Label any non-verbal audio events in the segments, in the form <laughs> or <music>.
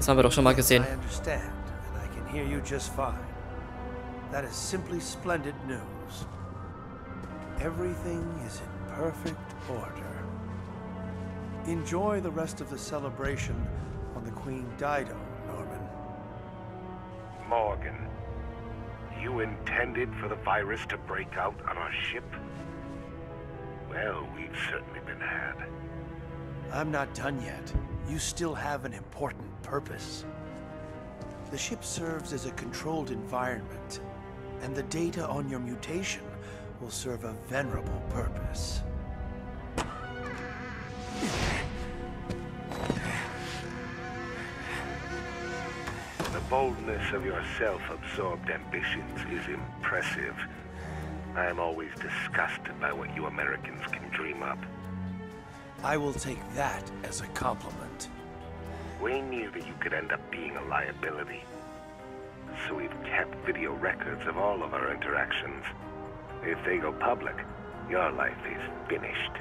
Das haben wir doch schon mal gesehen. I understand, and I can hear you just fine. That is simply splendid news. Everything is in perfect order. Enjoy the rest of the celebration on the Queen Dido, Norman. Morgan, you intended for the virus to break out on our ship? Well, we've certainly been had. I'm not done yet. You still have an important purpose. The ship serves as a controlled environment, and the data on your mutation will serve a venerable purpose. The boldness of your self-absorbed ambitions is impressive. I am always disgusted by what you Americans can dream up. I will take that as a compliment. We knew that you could end up being a liability. So we've kept video records of all of our interactions. If they go public, your life is finished.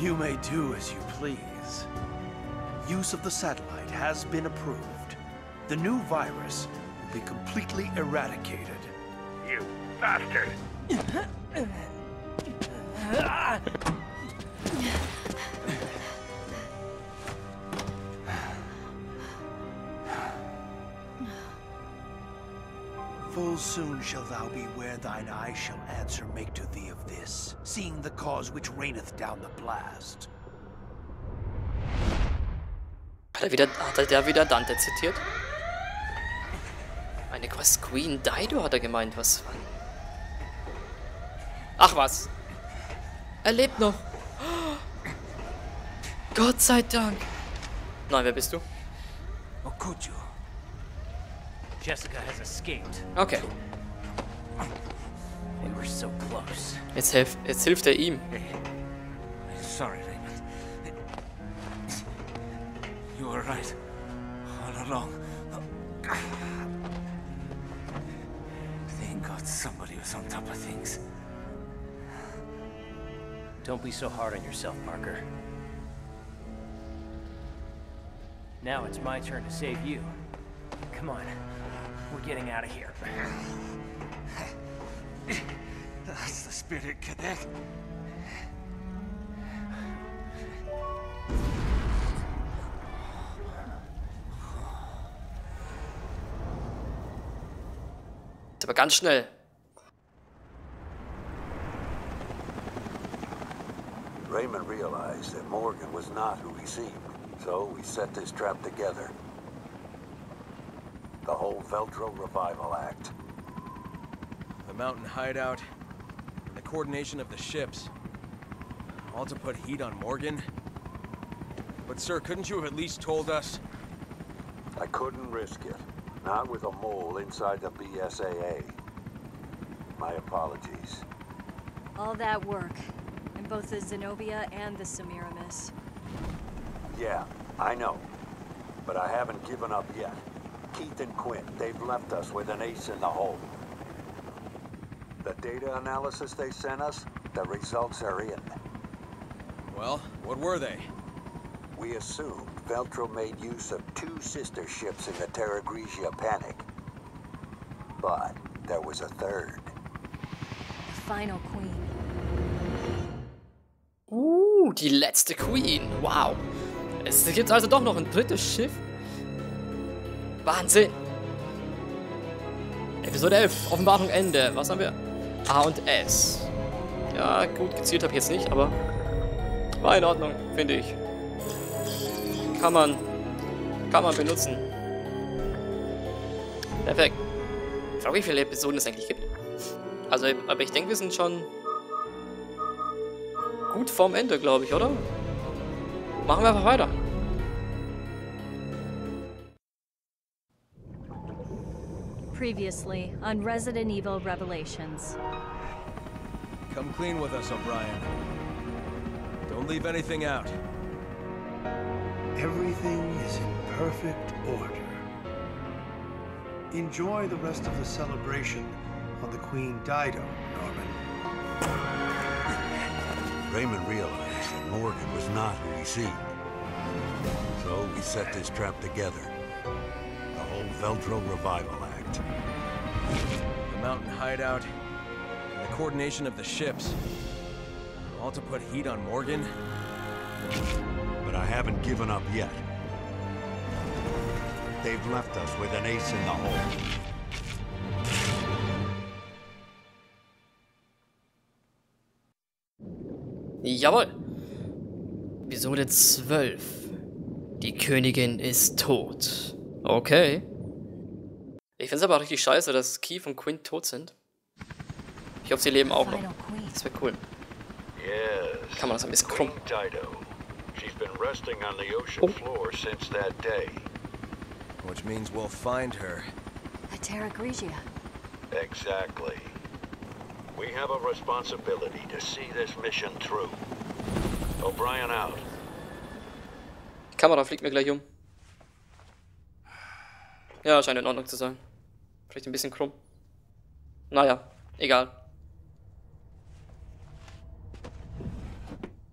You may do as you please. Use of the satellite has been approved. The new virus will be completely eradicated. You bastard! <laughs> Full soon shall thou be where thine eye shall answer make to thee of this, seeing the cause which reigneth down the blast. Hat er wieder, hat er der wieder Dante zitiert? Eine Quest Queen Dido hat er gemeint, was? Ach was. Er lebt noch. Gott sei Dank. Nein, wer bist du? Okuju. Jessica has escaped. Okay. We were so close. Jetzt, hilf, jetzt hilft er ihm. Sorry, Raymond. You were right. All along. Thank God somebody was on top of things. Don't be so hard on yourself, Parker. Now it's my turn to save you. Come on. We're getting out of here. That's the spirit, cadet. Aber ganz schnell. Raymond realized that Morgan was not who he seemed, so we set this trap together. The whole Veltro Revival Act. The mountain hideout, and the coordination of the ships. All to put heat on Morgan? But sir, couldn't you have at least told us? I couldn't risk it. Not with a mole inside the BSAA. My apologies. All that work. In both the Zenobia and the Semiramis. Yeah, I know. But I haven't given up yet. Keith and Quinn, they've left us with an ace in the hole. The data analysis they sent us, the results are in. Well, what were they? We assumed Veltro made use of two sister ships in the Terra Grigia panic. But there was a third. The final die letzte Queen. Wow. Es gibt also doch noch ein drittes Schiff. Wahnsinn. Episode 11, Offenbarung Ende. Was haben wir? A und S. Ja, gut, gezielt habe ich jetzt nicht, aber war in Ordnung, finde ich. Kann man, kann man benutzen. Perfekt. Ich frage, wie viele Episoden es eigentlich gibt. Also, aber ich denke, wir sind schon gut vorm Ende, glaube ich, oder? Machen wir einfach weiter. Previously on Resident Evil Revelations. Come clean with us, O'Brien. Don't leave anything out. Everything is in perfect order. Enjoy the rest of the celebration on the Queen Dido, Norman. Raymond realized that Morgan was not who he seemed. So we set this trap together. The whole Veltro Revival Act. The mountain hideout, and the coordination of the ships. All to put heat on Morgan? But I haven't given up yet. They've left us with an ace in the hole. Jawohl. Episode 12. Die Königin ist tot. Okay. Ich finde es aber richtig scheiße, dass Keith und Quint tot sind. Ich hoffe, sie leben auch noch. Das wäre cool. Kann man das ein bisschen krumm. She's been resting on the ocean Oh. floor since that day. Which means we'll find her. At Terra Grigia. Exactly. We have a responsibility to see this mission through. O'Brien out. Die Kamera fliegt mir gleich um. Ja, scheint in Ordnung zu sein. Vielleicht ein bisschen krumm. Naja, egal.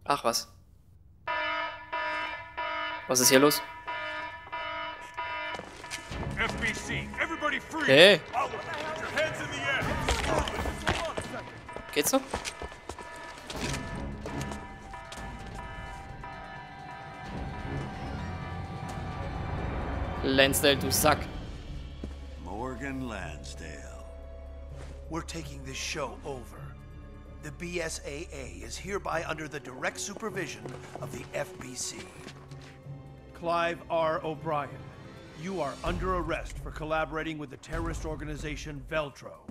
Ach was. Was ist hier los? FBC, everybody free! Hey, geht's noch? Lansdale, du Sack. Morgan Lansdale. We're taking this show over. The BSAA is hereby under the direct supervision of the FBC. Clive R. O'Brien, you are under arrest for collaborating with the terrorist organization Veltro.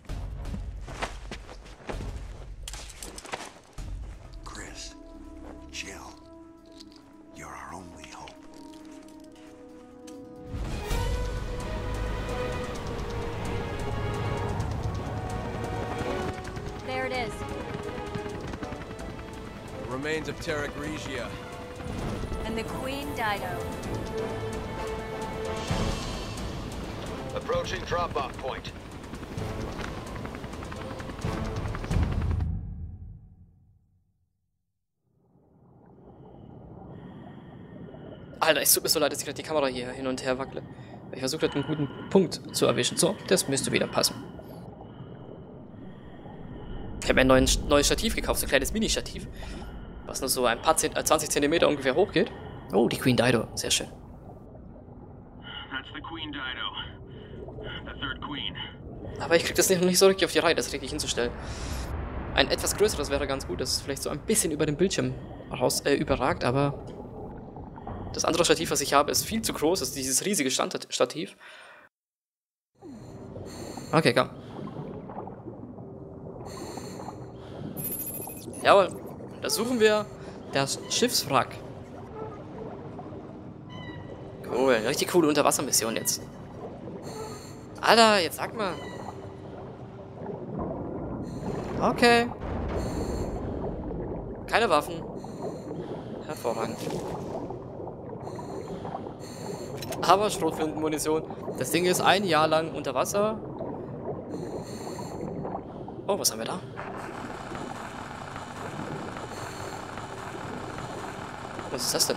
Remains of Terra Grigia. And the Queen Dido. Approaching drop-off point. Alter, es tut mir so leid, dass ich gerade die Kamera hier hin und her wackele. Ich versuche gerade einen guten Punkt zu erwischen. So, das müsste wieder passen. Ich habe mir ein neues Stativ gekauft, so ein kleines Mini-Stativ. Was nur so ein paar Zent äh, 20 cm ungefähr hoch geht. Oh, die Queen Dido. Sehr schön. That's the Queen Dido. The third queen. Aber ich krieg das nicht, noch nicht so richtig auf die Reihe, das richtig hinzustellen. Ein etwas größeres wäre ganz gut, das ist vielleicht so ein bisschen über dem Bildschirm raus, äh, überragt, aber das andere Stativ, was ich habe, ist viel zu groß, das ist dieses riesige Stand Stativ. Okay, komm. Jawohl, da suchen wir das Schiffswrack. Cool, richtig coole Unterwassermission jetzt. Alter, jetzt sag mal. Okay. Keine Waffen. Hervorragend. Aber Schrotflintenmunition. Das Ding ist ein Jahr lang unter Wasser. Oh, was haben wir da? Was ist das denn?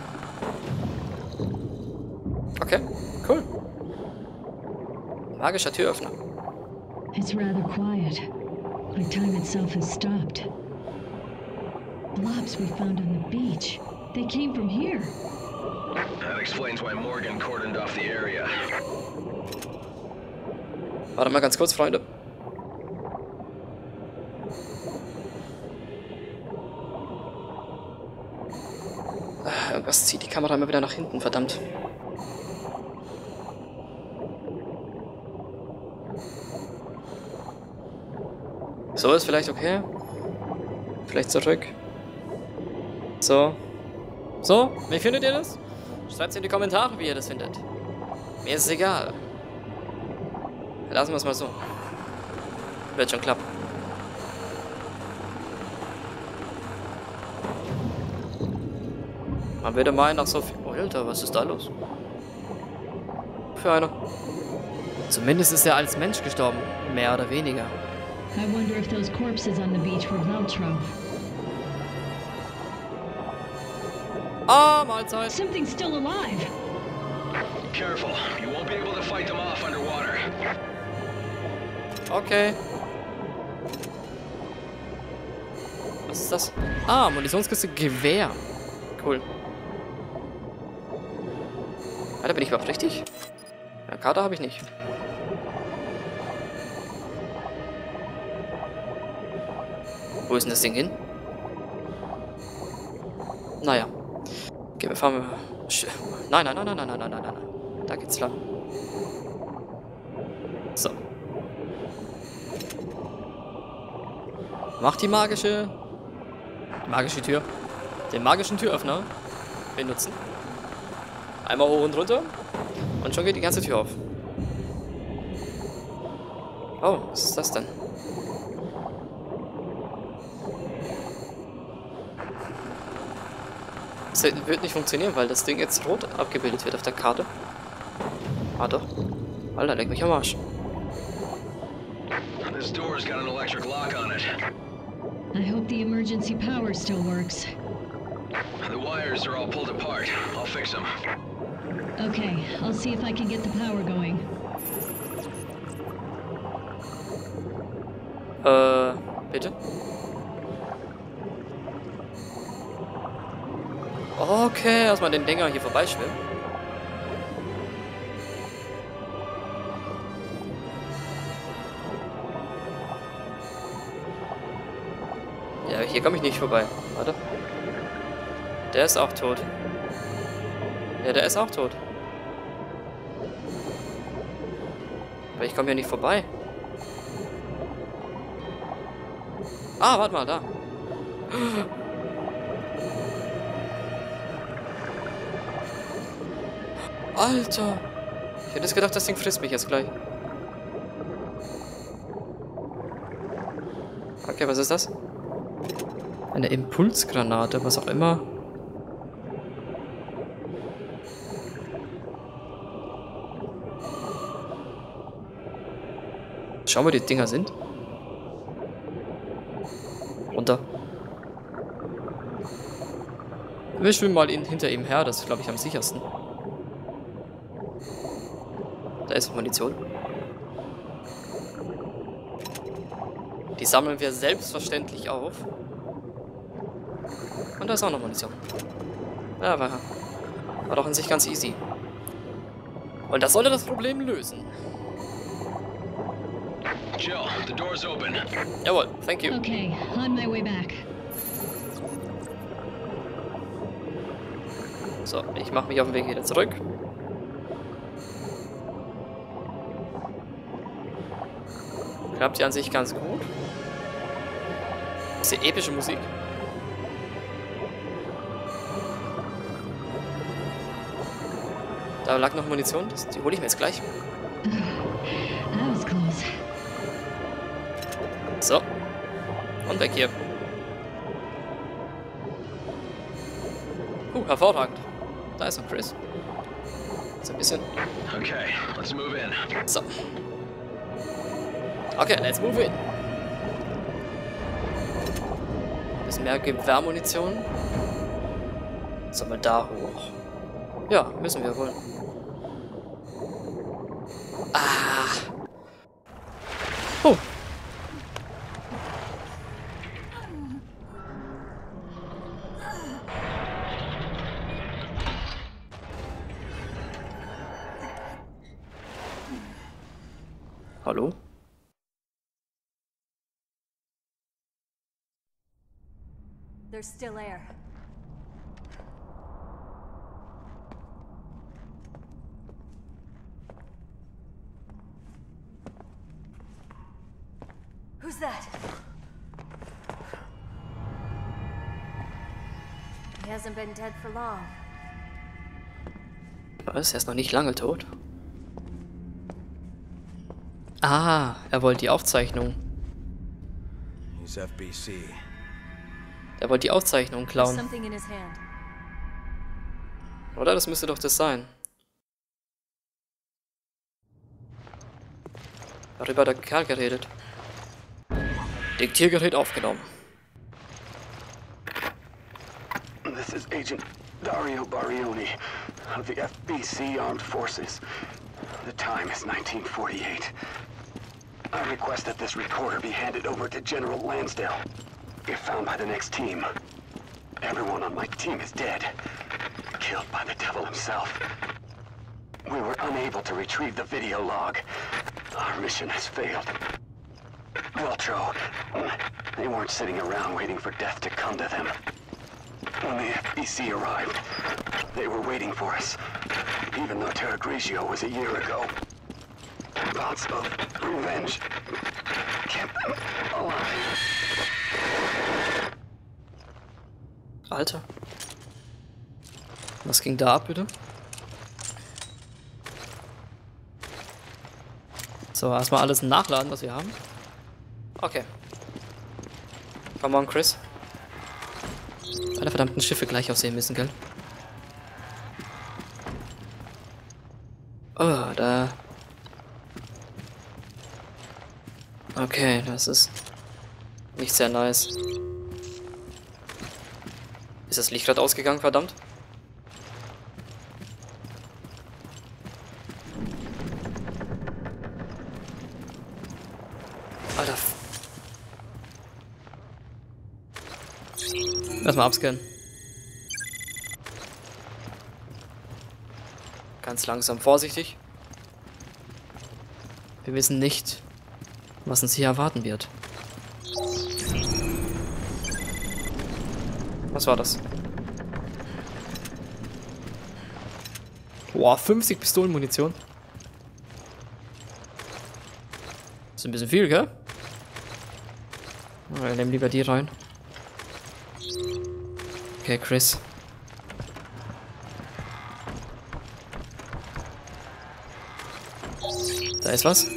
Okay, cool. Magischer Türöffner. It's rather quiet, like time itself has stopped. Blobs we found on the beach. They came from here. That explains why Morgan cordoned off the area. Warte mal ganz kurz, Freunde. Irgendwas zieht die Kamera immer wieder nach hinten, verdammt. So ist vielleicht okay. Vielleicht zurück. So. So, wie findet ihr das? Schreibt in die Kommentare, wie ihr das findet. Mir ist es egal. Lassen wir es mal so. Wird schon klappen. Man würde meinen, nach so viel... Oh, Alter, was ist da los? Für einer. Zumindest ist er als Mensch gestorben. Mehr oder weniger. I wonder if those corpses on the beach were Veltro. Ah, Mahlzeit. Something's still alive. Careful. You won't be able to fight them off underwater. Okay. Was ist das? Ah, Munitionskiste Gewehr. Cool. Alter, bin ich überhaupt richtig? Ja, Karte habe ich nicht. Wo ist denn das Ding hin? Naja. Okay, wir fahren... Nein, nein, nein, nein, nein, nein, nein, nein, nein. Da geht's lang. So. Mach die magische... Die magische Tür. Den magischen Türöffner benutzen. Einmal hoch und runter. Und schon geht die ganze Tür auf. Oh, was ist das denn? Das wird nicht funktionieren, weil das Ding jetzt rot abgebildet wird auf der Karte. Ah doch. Alter, leck mich am Arsch. This door's got an electric lock on it. I hope the emergency power still works. The wires are all pulled apart. I'll fix them. Okay, I'll see if I can get the power going. Äh, bitte? Okay, erstmal den Dinger hier vorbeischwimmen. Ja, hier komme ich nicht vorbei. Warte. Der ist auch tot. Ja, der ist auch tot. Aber ich komme hier nicht vorbei. Ah, warte mal, da. Alter. Ich hätte gedacht, das Ding frisst mich jetzt gleich. Okay, was ist das? Eine Impulsgranate, was auch immer. Schauen wir, die Dinger sind. Runter. Wir schwimmen mal in, hinter ihm her, das ist, glaube ich, am sichersten. Da ist Munition. Die sammeln wir selbstverständlich auf. Und da ist auch noch Munition. Ja, war, war doch in sich ganz easy. Und das sollte das Problem lösen. Jill, the door's open. Jawohl, thank you. Okay, on my way back. So, ich mache mich auf den Weg wieder zurück. Klappt ja an sich ganz gut. Diese epische Musik. Da lag noch Munition, das, die hole ich mir jetzt gleich. So. Und weg hier. Uh, hervorragend. Da ist noch Chris. So ein bisschen. Okay, let's move in. So. Okay, let's move in. Bisschen mehr Gewehrmunition. Sollen wir da hoch? Ja, müssen wir wohl. Ah. Oh. There's still air. Who's that? He hasn't been dead for long. Was? Er ist noch nicht lange tot? Ah, er wollte die Aufzeichnung. He's FBC. Er wollte die Aufzeichnung klauen. Oder? Das müsste doch das sein. Darüber hat der Kerl geredet. Diktiergerät aufgenommen. This is Agent Dario Barioni. of the FBC Armed Forces. The time is 1948. I request that this recorder be handed over to General Lansdale. If found by the next team, everyone on my team is dead. Killed by the devil himself. We were unable to retrieve the video log. Our mission has failed. Weltro, they weren't sitting around waiting for death to come to them. When the FBC arrived, they were waiting for us, even though Terra Grigio was a year ago. Thoughts of revenge kept them alive. Alter. Was ging da ab, bitte? So, erstmal alles nachladen, was wir haben. Okay. Come on, Chris. Alle verdammten Schiffe gleich aussehen müssen, gell? Oh, da. Okay, das ist nicht sehr nice. Ist das Licht gerade ausgegangen, verdammt? Alter. Erstmal abscannen. Ganz langsam, vorsichtig. Wir wissen nicht, was uns hier erwarten wird. Was war das? Boah, 50 Pistolenmunition. Ist ein bisschen viel, gell? Wir nehmen lieber die rein. Okay, Chris. Da ist was.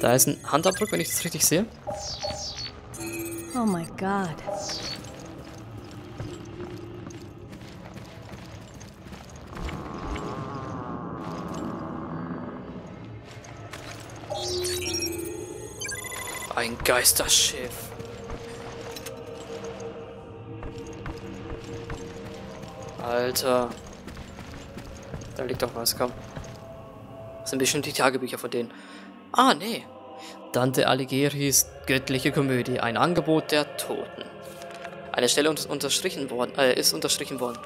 Da ist ein Handabdruck, wenn ich das richtig sehe. Oh my god. Ein Geisterschiff. Alter. Da liegt doch was, komm. Das sind bestimmt die Tagebücher von denen. Ah, nee. Dante Alighieri's Göttliche Komödie, ein Angebot der Toten. Eine Stelle unterstrichen worden, äh, ist unterstrichen worden.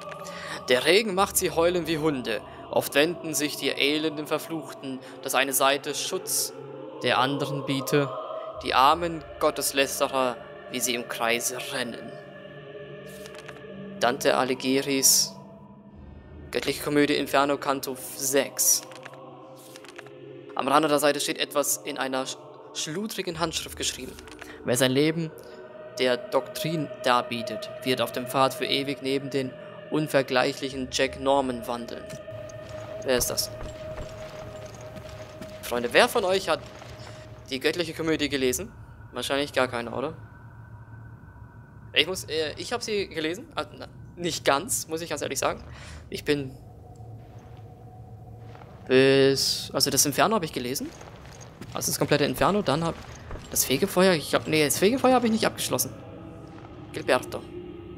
Der Regen macht sie heulen wie Hunde. Oft wenden sich die elenden Verfluchten, dass eine Seite Schutz der anderen biete. Die armen Gotteslästerer, wie sie im Kreise rennen. Dante Alighieri's Göttliche Komödie Inferno Canto 6. Am Rande der Seite steht etwas in einer schludrigen Handschrift geschrieben. Wer sein Leben der Doktrin darbietet, wird auf dem Pfad für ewig neben den unvergleichlichen Jack Norman wandeln. Wer ist das? Freunde, wer von euch hat die göttliche Komödie gelesen? Wahrscheinlich gar keiner, oder? Ich muss, äh, ich habe sie gelesen, also, nicht ganz, muss ich ganz ehrlich sagen. Ich bin bis, also das Inferno habe ich gelesen, also das komplette Inferno, dann habe das Fegefeuer, ich glaube, nee, das Fegefeuer habe ich nicht abgeschlossen. Gilberto,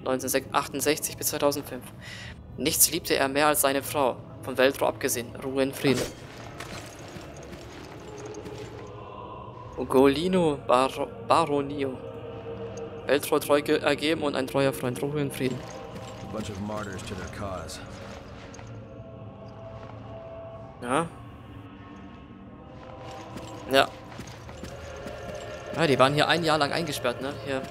1968 bis 2005. Nichts liebte er mehr als seine Frau, von Weltro abgesehen, Ruhe in Frieden. Ugolino Bar Baronio. Weltro treu ergeben und ein treuer Freund, Ruhe in Frieden. bunch of martyrs to their cause. Ja. Ja. Ja, die waren hier ein Jahr lang eingesperrt, ne? Hier